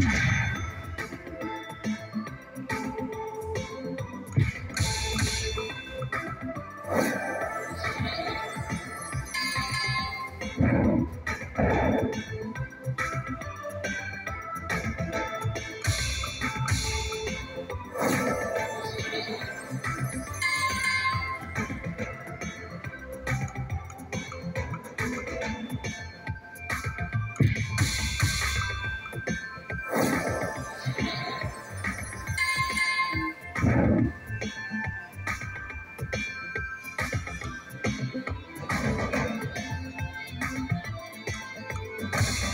Yeah.